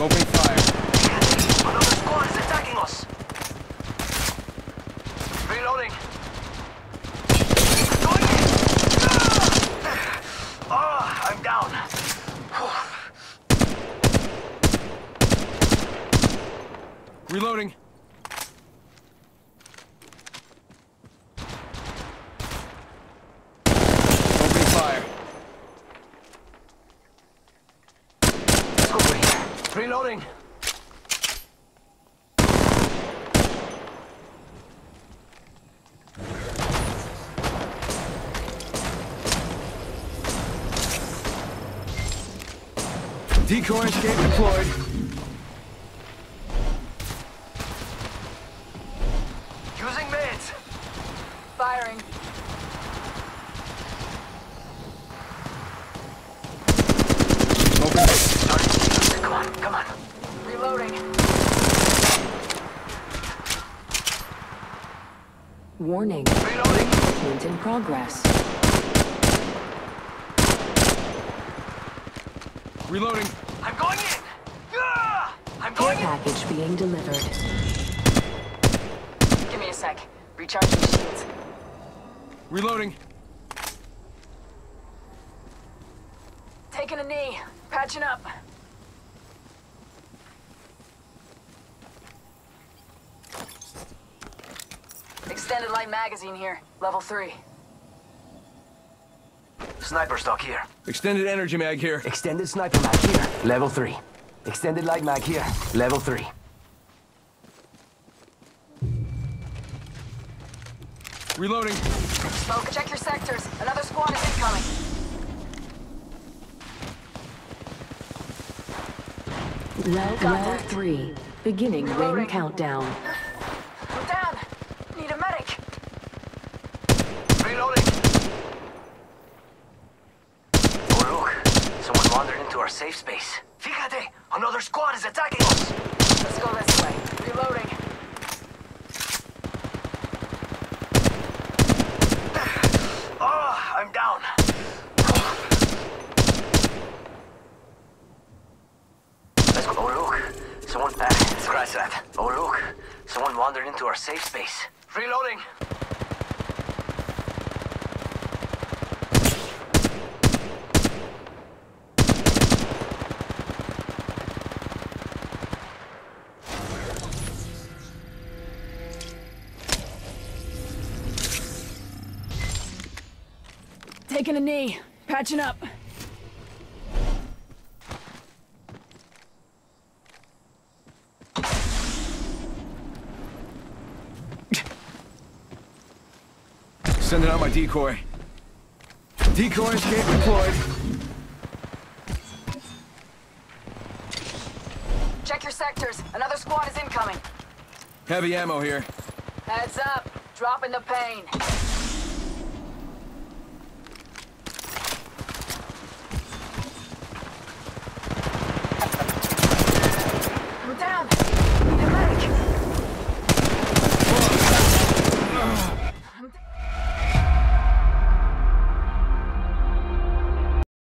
Open fire. Another squad is attacking us. Reloading. Oh, I'm down. Reloading. Reloading. Decoy escape deployed. Using meds. Firing. Okay. Come on, come on. Reloading. Warning. Reloading. Movement in progress. Reloading. I'm going in. I'm Care going in. package being delivered. Give me a sec. Recharging shields. Reloading. Taking a knee. Patching up. Extended light magazine here. Level 3. Sniper stock here. Extended energy mag here. Extended sniper mag here. Level 3. Extended light mag here. Level 3. Reloading. Smoke, check your sectors. Another squad is incoming. Level, round three. Beginning ring countdown. I'm down. Need a medic. Reloading. Oh, look. Someone wandered into our safe space. Fíjate! Another squad is attacking us! Let's go this way. Reloading. Oh, I'm down. Let's go. Oh, look. Someone... Uh, scratch that. Oh, look. Someone wandered into our safe space. Reloading. Taking a knee. Patching up. Sending out my decoy. Decoy escape deployed. Check your sectors. Another squad is incoming. Heavy ammo here. Heads up. Dropping the pain.